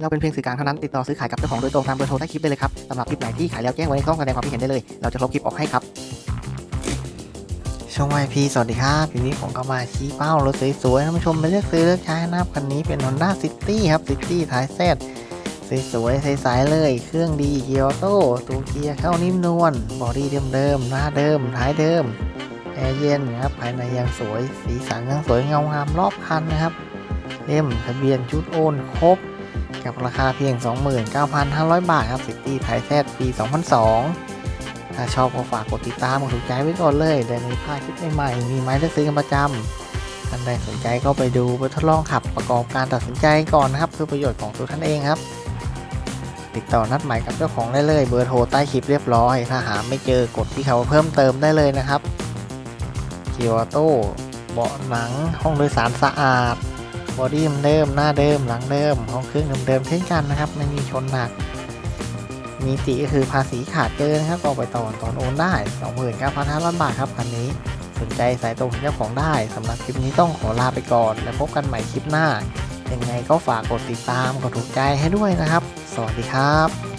เราเป็นเพียงสื่อกลางเท่านั้น ติดต่อซื้อขายกับเจ้าของโดยตรงตามเบอร์โทรใต้คลิปได้เลยครับสำหรับคลิปไหนที่ขายแล้วแจ้งไว้ในช่องแสดงความคิดเห็นได้เลย เราจะลบคลิปออกให้ครับ ช่องไอพีสวัสดีครับทีนี้ผมก็มาชี้เป้ารถสวยๆท่านผู้ชมไปเลือกซื้อเลือกใช้นะครับคันนี้เป็น Honda City ครับ City ท้าย Z สวยๆใสๆเลย เครื่องดีเกียร์ออโต้ตัวเกียร์เข้านิ่มนวล body เดิมๆหน้าเดิมท้ายเดิมแอร์เย็นนะครับภายในยังสวยสีสันยังสวยเงางามรอบคันนะครับเล่มทะเบียนชุดโอนครบ กับราคาเพียง 29,500 บาทครับ City ไทยแซดปี 2002 ถ้าชอบก็ฝากกดติดตามกดถูกใจไว้ก่อนเลยเดี๋ยวมีพลาดคลิปใหม่ๆมีไม้ได้ซื้อกันประจำท่านใดสนใจก็ไปดูไปทดลองขับประกอบการตัดสินใจก่อนนะครับเพื่อประโยชน์ของตัวท่านเองครับ ติดต่อนัดหมายกับเจ้าของได้เลยเบอร์โทรใต้คลิปเรียบร้อย ถ้าหาไม่เจอกดที่เขาเพิ่มเติมได้เลยนะครับเกียร์ออโต้เบาะหนังห้องโดยสารสะอาด body เดิมหน้าเดิมหลังเดิมห้องเครื่องเดิมๆเช่นกันนะครับ ไม่มีชนหนัก มีติก็คือภาษีขาดเกินครับก็ไปต่อตอนโอนได้29,500บาทครับคันนี้สนใจสายตรงเจ้าของได้สำหรับคลิปนี้ต้องขอลาไปก่อน แล้วพบกันใหม่คลิปหน้า ยังไงก็ฝากกดติดตามกดถูกใจให้ด้วยนะครับ สวัสดีครับ